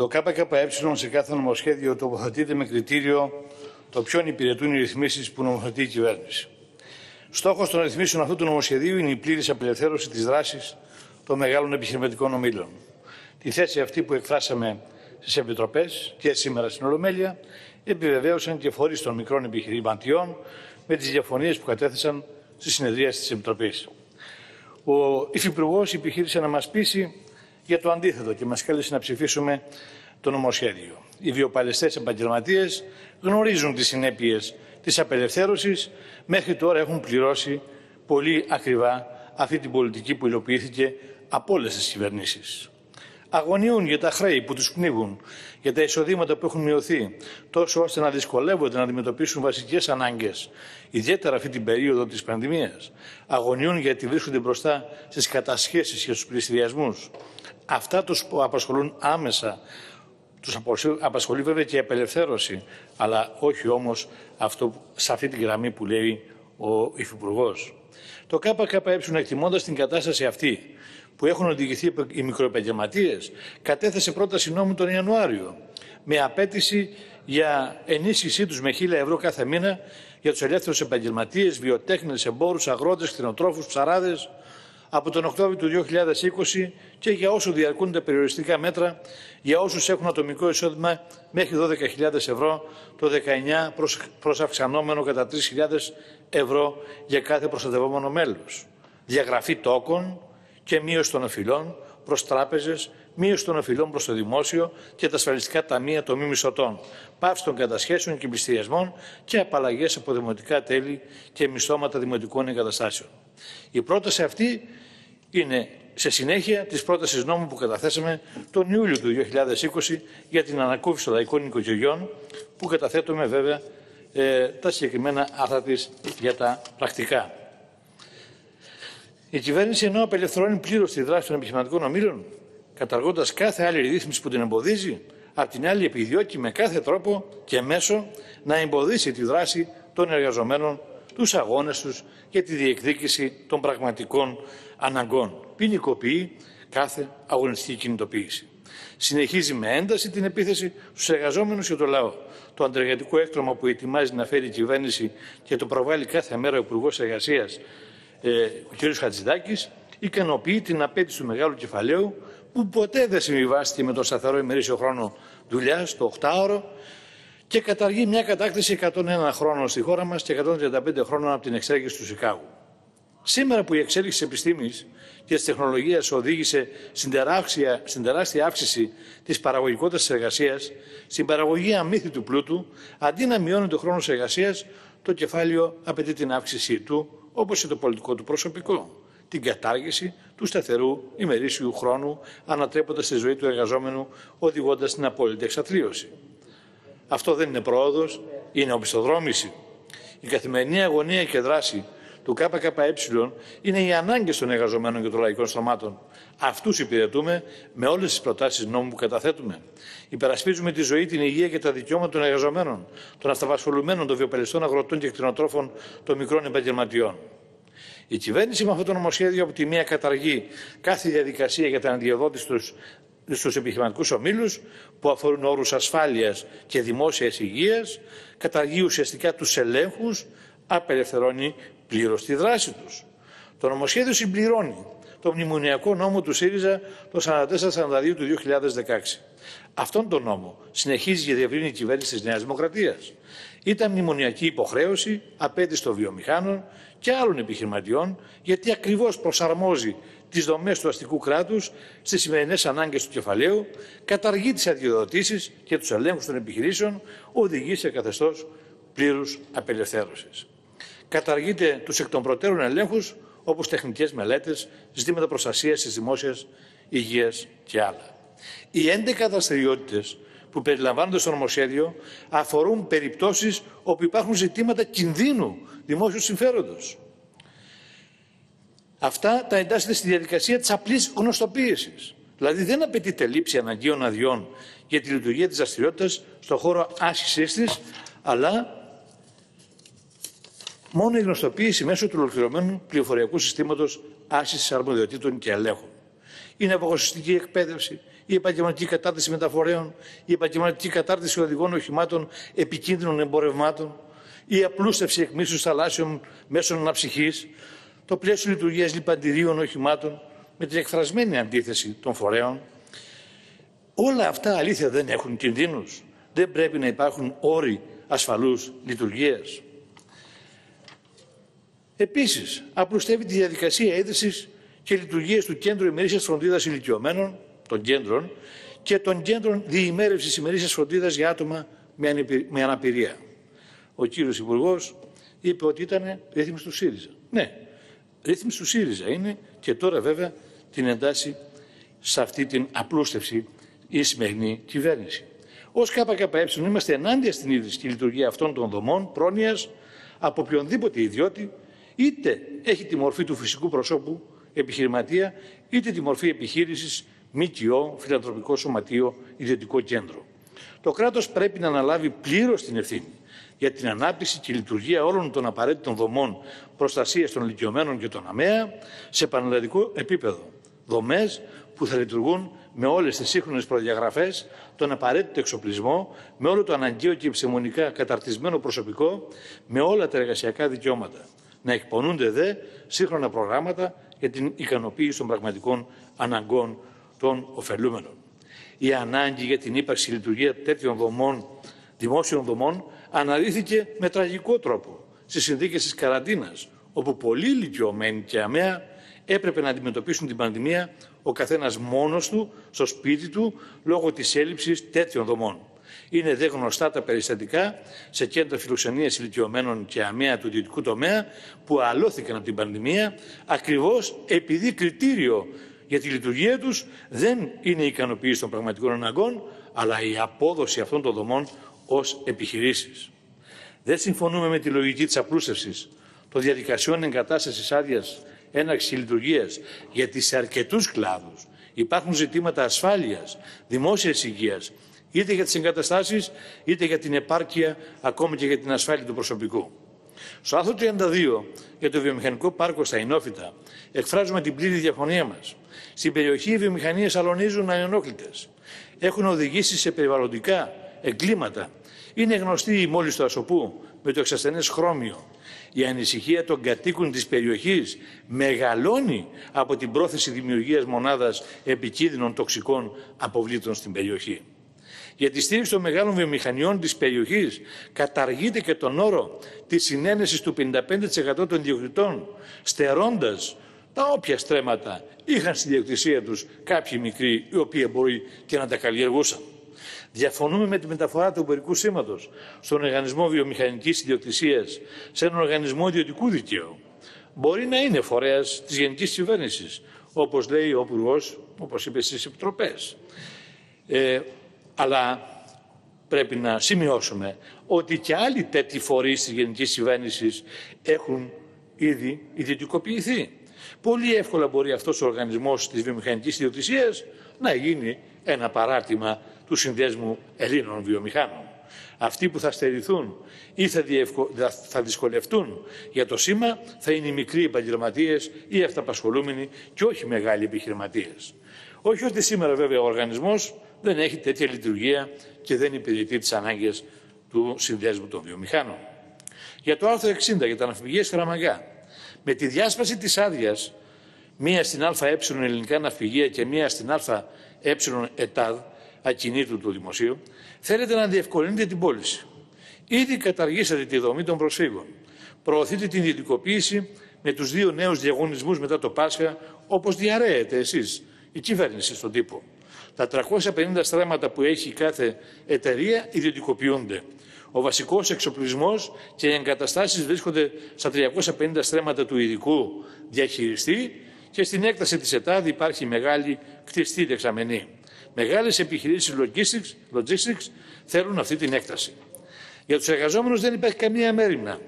Το ΚΚΕ σε κάθε νομοσχέδιο τοποθετείται με κριτήριο το ποιον υπηρετούν οι ρυθμίσεις που νομοθετεί η κυβέρνηση. Στόχος των ρυθμίσεων αυτού του νομοσχεδίου είναι η πλήρης απελευθέρωση της δράσης των μεγάλων επιχειρηματικών ομίλων. Τη θέση αυτή που εκφράσαμε στις επιτροπές και σήμερα στην Ολομέλεια επιβεβαίωσαν και φορείς των μικρών επιχειρηματιών με τις διαφωνίες που κατέθεσαν στη συνεδρία της Επιτροπής. Ο Υφυπουργός επιχείρησε να μας πείσει για το αντίθετο και μας κάλεσε να ψηφίσουμε το νομοσχέδιο. Οι βιοπαλαιστέ επαγγελματίες γνωρίζουν τις συνέπειες της απελευθέρωσης. Μέχρι τώρα έχουν πληρώσει πολύ ακριβά αυτή την πολιτική που υλοποιήθηκε από όλες τις κυβερνήσεις. Αγωνιούν για τα χρέη που τους πνίγουν, για τα εισοδήματα που έχουν μειωθεί, τόσο ώστε να δυσκολεύονται να αντιμετωπίσουν βασικές ανάγκες, ιδιαίτερα αυτή την περίοδο της πανδημίας. Αγωνιούν γιατί βρίσκονται μπροστά στις κατασχέσεις και στου πληστηριασμού. Αυτά τους απασχολούν άμεσα. Τους απασχολεί βέβαια και η απελευθέρωση, αλλά όχι όμως αυτό, σε αυτή τη γραμμή που λέει ο Υφυπουργός. Το ΚΚΕ εκτιμώντας την κατάσταση αυτή που έχουν οδηγηθεί οι μικροεπαγγελματίες, κατέθεσε πρόταση νόμου τον Ιανουάριο με απέτηση για ενίσχυσή τους με 1000 ευρώ κάθε μήνα για τους ελεύθερους επαγγελματίες, βιοτέχνες, εμπόρους, αγρότες, κτηνοτρόφους, ψαράδες από τον Οκτώβριο του 2020 και για όσο διαρκούν τα περιοριστικά μέτρα για όσους έχουν ατομικό εισόδημα μέχρι 12.000 ευρώ το 19 προς αυξανόμενο κατά 3.000 ευρώ για κάθε προστατευόμενο μέλος. Διαγραφή τόκων και μείωση των οφειλών προς τράπεζες, μείωση των οφειλών προς το δημόσιο και τα ασφαλιστικά ταμεία των μη μισθωτών, πάυση των κατασχέσεων και πληστηριασμών και απαλλαγές από δημοτικά τέλη και μισθώματα δημοτικών εγκαταστάσεων. Η πρόταση αυτή είναι σε συνέχεια της πρότασης νόμου που καταθέσαμε τον Ιούλιο του 2020 για την ανακούφιση των λαϊκών οικογενειών, που καταθέτουμε βέβαια ε, τα συγκεκριμένα άρθρα της για τα πρακτικά. Η κυβέρνηση ενώ απελευθερώνει πλήρως τη δράση των επιχειρηματικών ομίλων, καταργώντας κάθε άλλη ρύθμιση που την εμποδίζει, απ' την άλλη επιδιώκει με κάθε τρόπο και μέσο να εμποδίσει τη δράση των εργαζομένων, τους αγώνες τους για τη διεκδίκηση των πραγματικών αναγκών. Ποινικοποιεί κάθε αγωνιστική κινητοποίηση. Συνεχίζει με ένταση την επίθεση στους εργαζόμενους και το λαό. Το αντεργατικό έκτρωμα που ετοιμάζει να φέρει η κυβέρνηση και το προβάλλει κάθε μέρα ο Υπουργός Εργασίας ε, ο κ. Χατζηδάκης ικανοποιεί την απέτηση του μεγάλου κεφαλαίου που ποτέ δεν συμβιβάστηκε με το σταθερό ημερήσιο χρόνο δουλειάς, το 8ωρο, και καταργεί μια κατάκτηση 101 χρόνων στη χώρα μας και 135 χρόνων από την εξέγερση του Σικάγου. Σήμερα που η εξέλιξη τη επιστήμης και της τεχνολογίας οδήγησε στην τεράστια, στην τεράστια αύξηση της παραγωγικότητας της εργασίας, στην παραγωγή αμύθιτου πλούτου, αντί να μειώνει το χρόνος εργασίας, το κεφάλαιο απαιτεί την αύξησή του όπως και το πολιτικό του προσωπικό. Την κατάργηση του σταθερού ημερήσιου χρόνου, ανατρέποντας τη ζωή του εργαζόμενου, οδηγώντας την απόλυτη εξαθλίωση. Αυτό δεν είναι πρόοδος, είναι οπισθοδρόμηση. Η καθημερινή αγωνία και δράση του ΚΚΕ είναι οι ανάγκες των εργαζομένων και των λαϊκών στρωμάτων. Αυτούς υπηρετούμε με όλες τις προτάσεις νόμου που καταθέτουμε. Υπερασπίζουμε τη ζωή, την υγεία και τα δικαιώματα των εργαζομένων, των αυταπασχολουμένων, των βιοπελιστών αγροτών και κτηνοτρόφων των μικρών επαγγελματιών. Η κυβέρνηση με αυτό το νομοσχέδιο από τη μία καταργεί κάθε διαδικασία για την αντιοδότηση στους, στους επιχειρηματικούς ομίλους που αφορούν όρους ασφάλειας και δημόσιας υγείας, καταργεί ουσιαστικά τους ελέγχους, απελευθερώνει πλήρω τη δράση τους. Το νομοσχέδιο συμπληρώνει το μνημονιακό νόμο του ΣΥΡΙΖΑ το 4442 του 2016. Αυτόν τον νόμο συνεχίζει και διευρύνει η κυβέρνηση της Νέας Δημοκρατίας. Ήταν μνημονιακή υποχρέωση απέτηση των βιομηχάνων και άλλων επιχειρηματιών γιατί ακριβώς προσαρμόζει τις δομές του αστικού κράτους στις σημερινές ανάγκες του κεφαλαίου, καταργεί τις αδειοδοτήσεις και τους ελέγχους των επιχειρήσεων, οδηγεί σε καθεστώς πλήρους απελευθέρωσης. Καταργείται τους εκ των προτέρων ελέγχους όπως τεχνικές μελέτες, ζητήματα προστασίας της δημόσιας υγείας και άλλα. Οι 11 δραστηριότητες που περιλαμβάνονται στο νομοσχέδιο αφορούν περιπτώσεις όπου υπάρχουν ζητήματα κινδύνου δημόσιου συμφέροντος. Αυτά τα εντάσσεται στη διαδικασία της απλής γνωστοποίησης. Δηλαδή δεν απαιτείται λήψη αναγκαίων αδειών για τη λειτουργία της δραστηριότητας στον χώρο άσκησής της, αλλά μόνο η γνωστοποίηση μέσω του ολοκληρωμένου πληροφοριακού συστήματος άσκηση αρμοδιοτήτων και ελέγχων. Είναι αποφασιστική εκπαίδευση, η επαγγελματική κατάρτιση μεταφορέων, η επαγγελματική κατάρτιση οδηγών οχημάτων επικίνδυνων εμπορευμάτων, η απλούστευση εκμίσους θαλάσσιων μέσων αναψυχής, το πλαίσιο λειτουργίας λιπαντηρίων οχημάτων με την εκφρασμένη αντίθεση των φορέων. Όλα αυτά αλήθεια δεν έχουν κινδύνους. Δεν πρέπει να υπάρχουν όροι ασφαλούς λειτουργίας. Επίσης, απλουστεύει τη διαδικασία ίδρυσης και λειτουργίας του Κέντρου Ημερήσιας Φροντίδας Ηλικιωμένων, των κέντρων, και των κέντρων διημέρευσης ημερήσιας φροντίδας για άτομα με αναπηρία. Ο κύριος Υπουργός είπε ότι ήταν ρύθμιση του ΣΥΡΙΖΑ. Ναι, ρύθμιση του ΣΥΡΙΖΑ είναι και τώρα βέβαια την εντάσσει σε αυτή την απλούστευση η σημερινή κυβέρνηση. Ω ΚΚΕ είμαστε ενάντια στην ίδρυση και λειτουργία αυτών των δομών πρόνοιας από οποιονδήποτε ιδιώτη, είτε έχει τη μορφή του φυσικού προσώπου επιχειρηματία, είτε τη μορφή επιχείρησης, ΜΚΟ, φιλανθρωπικό σωματείο, ιδιωτικό κέντρο. Το κράτος πρέπει να αναλάβει πλήρως την ευθύνη για την ανάπτυξη και λειτουργία όλων των απαραίτητων δομών προστασίας των ηλικιωμένων και των ΑΜΕΑ σε πανελλαδικό επίπεδο. Δομές που θα λειτουργούν με όλες τις σύγχρονες προδιαγραφές, τον απαραίτητο εξοπλισμό, με όλο το αναγκαίο και επιστημονικά καταρτισμένο προσωπικό, με όλα τα εργασιακά δικαιώματα. Να εκπονούνται δε σύγχρονα προγράμματα για την ικανοποίηση των πραγματικών αναγκών των ωφελούμενων. Η ανάγκη για την ύπαρξη λειτουργία τέτοιων δομών, δημόσιων δομών, αναλύθηκε με τραγικό τρόπο στις συνθήκες της καραντίνας, όπου πολλοί ηλικιωμένοι και αμαία έπρεπε να αντιμετωπίσουν την πανδημία ο καθένας μόνος του στο σπίτι του λόγω της έλλειψης τέτοιων δομών. Είναι δε γνωστά τα περιστατικά σε κέντρα φιλοξενίας ηλικιωμένων και αμαία του ιδιωτικού τομέα που αλώθηκαν από την πανδημία ακριβώς επειδή κριτήριο για τη λειτουργία τους δεν είναι η ικανοποίηση των πραγματικών αναγκών αλλά η απόδοση αυτών των δομών ως επιχειρήσεις. Δεν συμφωνούμε με τη λογική της απλούστευσης των διαδικασιών εγκατάστασης άδειας έναρξης λειτουργίας, γιατί σε αρκετούς κλάδους υπάρχουν ζητήματα ασφάλειας, δημόσιας υγείας, είτε για τις εγκαταστάσεις, είτε για την επάρκεια, ακόμη και για την ασφάλεια του προσωπικού. Στο άρθρο 32 για το βιομηχανικό πάρκο στα Ινόφυτα εκφράζουμε την πλήρη διαφωνία μας. Στην περιοχή οι βιομηχανίες αλωνίζουν ανενόχλητες. Έχουν οδηγήσει σε περιβαλλοντικά εγκλήματα. Είναι γνωστή η μόλις του Ασοπού με το εξασθενές χρώμιο η ανησυχία των κατοίκων της περιοχής μεγαλώνει από την πρόθεση δημιουργίας μονάδας επικίνδυνων τοξικών αποβλήτων στην περιοχή. Για τη στήριξη των μεγάλων βιομηχανιών της περιοχής καταργείται και τον όρο της συνένεσης του 55% των διοκτητών, στερώντας τα όποια στρέμματα είχαν στη διοκτησία τους κάποιοι μικροί οι οποίοι μπορεί και να τα καλλιεργούσαν. Διαφωνούμε με τη μεταφορά του εμπορικού σήματος στον οργανισμό βιομηχανικής ιδιοκτησίας σε έναν οργανισμό ιδιωτικού δικαίου. Μπορεί να είναι φορέας της γενικής κυβέρνησης, όπως λέει ο Υπουργός, όπως είπες στις επιτροπές. Ε, αλλά πρέπει να σημειώσουμε ότι και άλλοι τέτοιοι φορείς της γενικής κυβέρνησης έχουν ήδη ιδιωτικοποιηθεί. Πολύ εύκολα μπορεί αυτός ο οργανισμός της βιομηχανικής ιδιοκτησίας να γίνει ένα παράρτημα του Συνδέσμου Ελλήνων Βιομηχάνων. Αυτοί που θα στερηθούν ή θα, διευκο... θα δυσκολευτούν για το σήμα θα είναι οι μικροί επαγγελματίες ή αυταπασχολούμενοι και όχι μεγάλοι επιχειρηματίες. Όχι ότι σήμερα βέβαια ο οργανισμός δεν έχει τέτοια λειτουργία και δεν υπηρετεί τις ανάγκες του Συνδέσμου των Βιομηχάνων. Για το άρθρο 60 για τα ναυπηγεία Ραμαγκά. Με τη διάσπαση της άδειας, μία στην ΑΕ ελληνικά ναυπηγεία και μία στην ΑΕ ΕΤΑΔ, ακινήτου του δημοσίου, θέλετε να διευκολύνετε την πώληση. Ήδη καταργήσατε τη δομή των προσφύγων. Προωθείτε την ιδιωτικοποίηση με τους δύο νέους διαγωνισμούς μετά το Πάσχα, όπως διαρρέετε εσείς, η κυβέρνηση στον τύπο. Τα 350 στρέμματα που έχει κάθε εταιρεία ιδιωτικοποιούνται. Ο βασικός εξοπλισμός και οι εγκαταστάσεις βρίσκονται στα 350 στρέμματα του ειδικού διαχειριστή και στην έκταση της ΕΤΑΔ υπάρχει μεγάλη κτιστή δεξαμενή. Μεγάλες επιχειρήσεις logistics, logistics θέλουν αυτή την έκταση. Για τους εργαζόμενους δεν υπάρχει καμία μέρημνα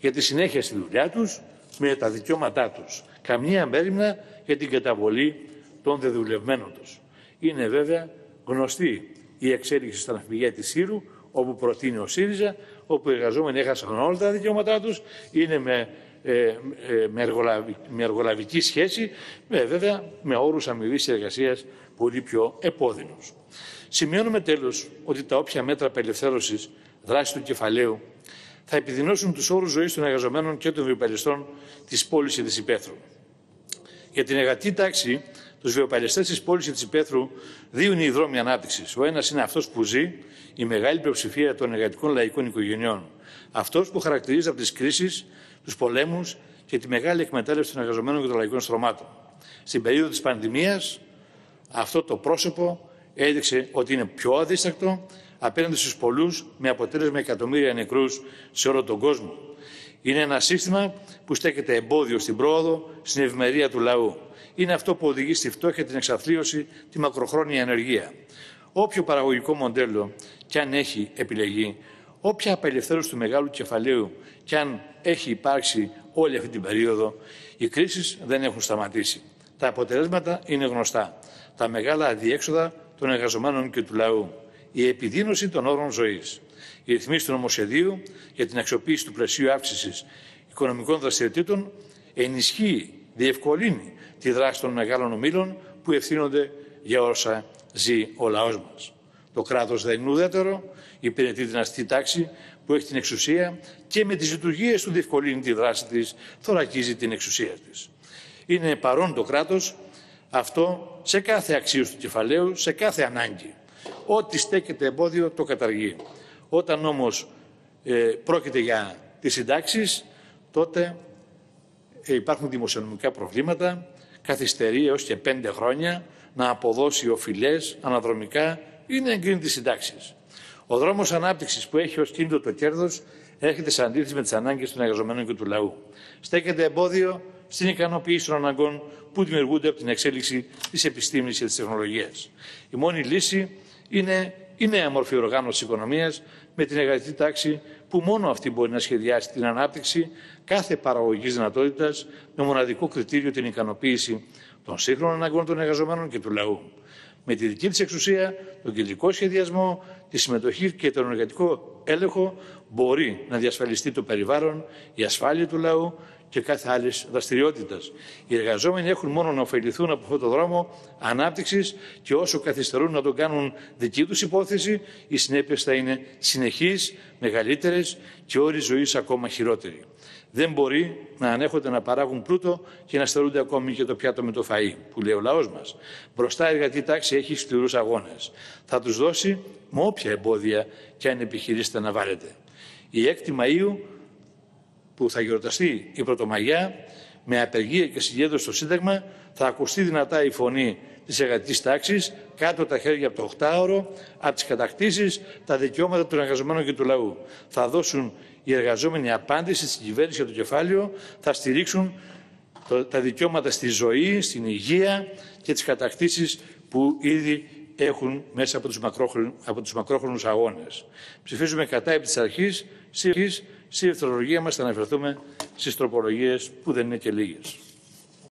για τη συνέχεια στη δουλειά τους με τα δικαιώματά τους. Καμία μέρημνα για την καταβολή των δεδουλευμένων τους. Είναι βέβαια γνωστή η εξέλιξη στα ναυπηγεία της Σύρου, όπου προτείνει ο ΣΥΡΙΖΑ, όπου οι εργαζόμενοι έχασαν όλα τα δικαιώματά τους, είναι με, ε, ε, με, εργολαβική, με εργολαβική σχέση, με, βέβαια με όρους αμοιβής εργασίας πολύ πιο επώδυνος. Σημειώνουμε τέλος ότι τα όποια μέτρα απελευθέρωσης δράσης του κεφαλαίου θα επιδεινώσουν τους όρους ζωής των εργαζομένων και των βιοπαλαιστών της πόλης και της Υπέθρου. Για την εργατική τάξη, τους βιοπαλαιστές της πόλης και της Υπέθρου δύο είναι οι δρόμοι ανάπτυξης. Ο ένας είναι αυτός που ζει, η μεγάλη πλειοψηφία των εργατικών λαϊκών οικογενειών. Αυτός που χαρακτηρίζει από τις κρίσεις, τους πολέμους και τη μεγάλη εκμετάλλευση των εργαζομένων και των λαϊκών στρωμάτων. Στην περίοδο της πανδημίας, αυτό το πρόσωπο έδειξε ότι είναι πιο αδίστακτο απέναντι στους πολλούς με αποτέλεσμα εκατομμύρια νεκρούς σε όλο τον κόσμο. Είναι ένα σύστημα που στέκεται εμπόδιο στην πρόοδο, στην ευημερία του λαού. Είναι αυτό που οδηγεί στη φτώχεια, την εξαθλίωση, τη μακροχρόνια ενεργεία. Όποιο παραγωγικό μοντέλο κι αν έχει επιλεγεί, όποια απελευθέρωση του μεγάλου κεφαλαίου κι αν έχει υπάρξει όλη αυτή την περίοδο, οι κρίσεις δεν έχουν σταματήσει. Τα αποτελέσματα είναι γνωστά. Τα μεγάλα αδιέξοδα των εργαζομένων και του λαού η επιδείνωση των όρων ζωής. Η ρυθμίση του νομοσχεδίου για την αξιοποίηση του πλαισίου αύξησης οικονομικών δραστηριοτήτων ενισχύει, διευκολύνει τη δράση των μεγάλων ομήλων που ευθύνονται για όσα ζει ο λαός μας. Το κράτος δεν είναι ουδέτερο, υπηρετεί την αστική τάξη που έχει την εξουσία και με τις λειτουργίες του διευκολύνει τη δράση της, θωρακίζει την εξουσία της. Είναι παρόν το κράτος αυτό σε κάθε αξίωση του κεφαλαίου, σε κάθε ανάγκη. Ό,τι στέκεται εμπόδιο το καταργεί. Όταν όμως ε, πρόκειται για τις συντάξεις, τότε ε, υπάρχουν δημοσιονομικά προβλήματα, καθυστερεί έως και πέντε χρόνια να αποδώσει οφειλές αναδρομικά ή να εγκρίνει τις συντάξεις. Ο δρόμος ανάπτυξης που έχει ως κίνητο το κέρδος έρχεται σε αντίθεση με τις ανάγκες των εργαζομένων και του λαού. Στέκεται εμπόδιο στην ικανοποίηση των αναγκών που δημιουργούνται από την εξέλιξη της επιστήμης και της τεχνολογίας. Η μόνη λύση είναι η νέα μορφή οργάνωσης οικονομίας με την εργατική τάξη που μόνο αυτή μπορεί να σχεδιάσει την ανάπτυξη κάθε παραγωγικής δυνατότητας με μοναδικό κριτήριο την ικανοποίηση των σύγχρονων αναγκών των εργαζομένων και του λαού. Με τη δική της εξουσία, τον κεντρικό σχεδιασμό, τη συμμετοχή και τον εργατικό έλεγχο μπορεί να διασφαλιστεί το περιβάλλον, η ασφάλεια του λαού και κάθε άλλης δραστηριότητας. Οι εργαζόμενοι έχουν μόνο να ωφεληθούν από αυτόν τον δρόμο ανάπτυξης και όσο καθυστερούν να τον κάνουν δική τους υπόθεση, οι συνέπειες θα είναι συνεχείς, μεγαλύτερες και όροι ζωής ακόμα χειρότεροι. Δεν μπορεί να ανέχονται να παράγουν πλούτο και να στερούνται ακόμη και το πιάτο με το φαΐ, που λέει ο λαός μας. Μπροστά η εργατική τάξη έχει σκληρούς αγώνες. Θα τους δώσει με όποια εμπόδια και αν επιχειρήσετε να βάλετε. Η 6η Μαΐου που θα γιορταστεί η Πρωτομαγιά με απεργία και συγκέντρωση στο Σύνταγμα θα ακουστεί δυνατά η φωνή της εργατικής τάξης κάτω τα χέρια από το 8ωρο, από τις κατακτήσεις, τα δικαιώματα των εργαζομένων και του λαού. Θα δώσουν οι εργαζόμενοι απάντηση στην κυβέρνηση για το κεφάλαιο, θα στηρίξουν τα δικαιώματα στη ζωή, στην υγεία και τις κατακτήσεις που ήδη έχουν μέσα από τους, μακρόχρον, από τους μακρόχρονους αγώνες. Ψηφίζουμε κατά επί της αρχής, στη δευτερολογία μας θα αναφερθούμε στις τροπολογίες που δεν είναι και λίγες.